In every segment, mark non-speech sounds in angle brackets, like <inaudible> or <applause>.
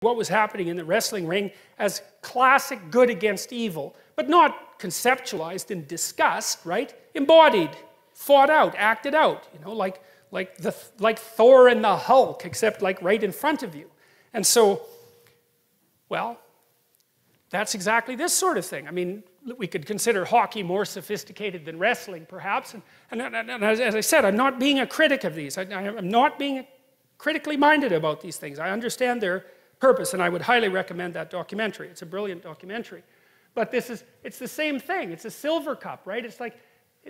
what was happening in the wrestling ring as classic good against evil, but not conceptualized and discussed, right? Embodied, fought out, acted out, you know, like, like, the, like Thor and the Hulk, except like right in front of you. And so, well, that's exactly this sort of thing. I mean, we could consider hockey more sophisticated than wrestling, perhaps. And, and, and as, as, I said, I'm not being a critic of these. I, I'm not being critically minded about these things. I understand their purpose, and I would highly recommend that documentary. It's a brilliant documentary. But this is, it's the same thing. It's a silver cup, right? It's like,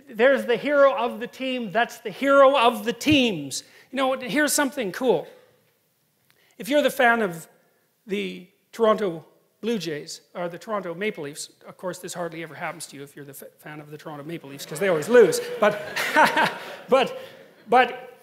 there's the hero of the team, that's the hero of the teams. You know, here's something cool. If you're the fan of the Toronto Blue Jays, or the Toronto Maple Leafs, of course, this hardly ever happens to you if you're the fan of the Toronto Maple Leafs, because they always lose. But, <laughs> but, but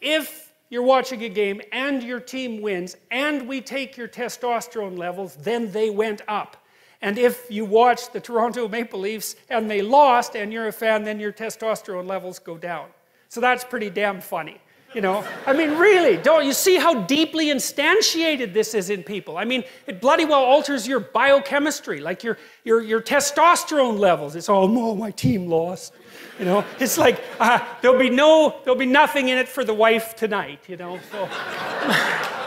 if you're watching a game and your team wins and we take your testosterone levels, then they went up. And if you watch the Toronto Maple Leafs and they lost and you're a fan, then your testosterone levels go down. So that's pretty damn funny. You know, I mean, really, don't you see how deeply instantiated this is in people? I mean, it bloody well alters your biochemistry, like your, your, your testosterone levels. It's all, no, my team lost. You know, it's like uh, there'll be no, there'll be nothing in it for the wife tonight. You know, so. <laughs>